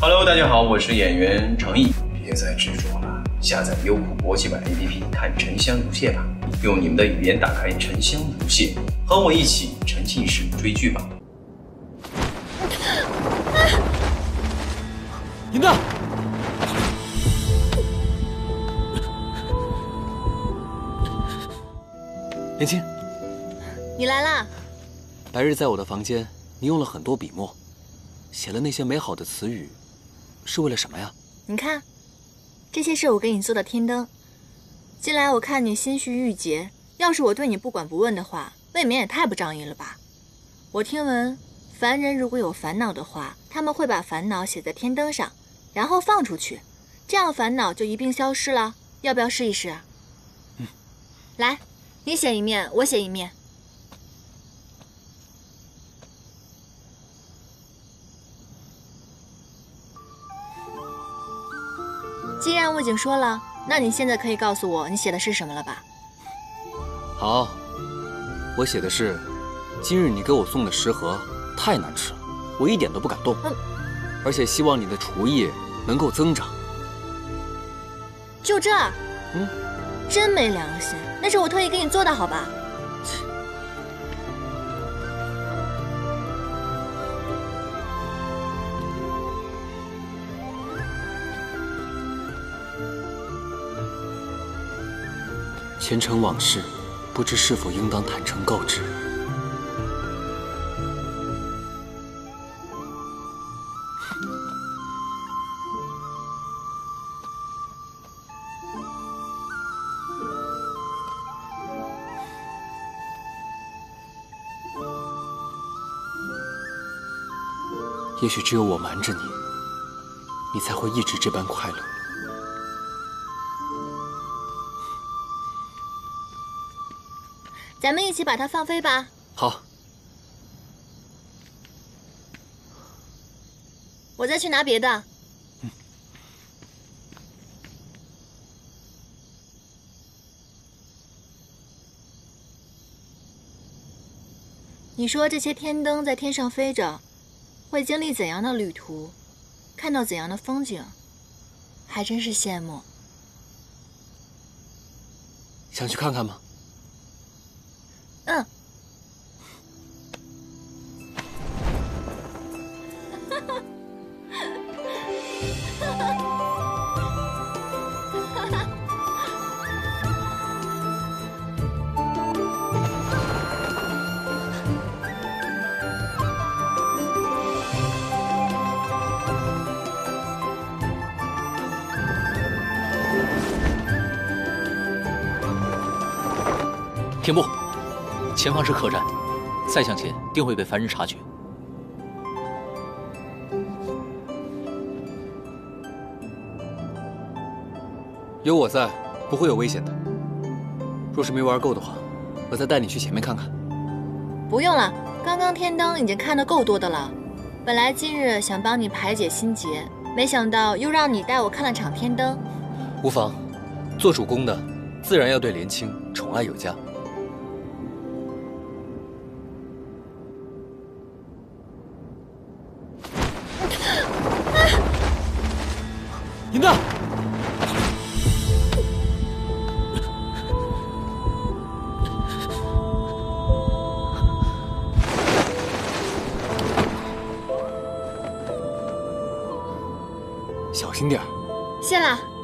Hello，大家好，我是演员程毅。别再执着了，下载优酷国际版 APP 看《沉香如屑》吧，用你们的语言打开《沉香如屑》，和我一起沉浸式追剧吧。银子，林青，你来啦！白日在我的房间，你用了很多笔墨，写了那些美好的词语，是为了什么呀？你看，这些是我给你做的天灯。近来我看你心绪郁结，要是我对你不管不问的话，未免也太不仗义了吧？我听闻，凡人如果有烦恼的话，他们会把烦恼写在天灯上。然后放出去，这样烦恼就一并消失了。要不要试一试？嗯，来，你写一面，我写一面。既然我已经说了，那你现在可以告诉我你写的是什么了吧？好，我写的是：今日你给我送的食盒太难吃了，我一点都不敢动。嗯，而且希望你的厨艺。能够增长，就这？嗯，真没良心！那是我特意给你做的，好吧？前尘往事，不知是否应当坦诚告知。也许只有我瞒着你，你才会一直这般快乐。咱们一起把它放飞吧。好。我再去拿别的。你说这些天灯在天上飞着。会经历怎样的旅途，看到怎样的风景，还真是羡慕。想去看看吗？停步！前方是客栈，再向前定会被凡人察觉。有我在，不会有危险的。若是没玩够的话，我再带你去前面看看。不用了，刚刚天灯已经看得够多的了。本来今日想帮你排解心结，没想到又让你带我看了场天灯。无妨，做主公的自然要对莲青宠爱有加。银子，小心点谢了。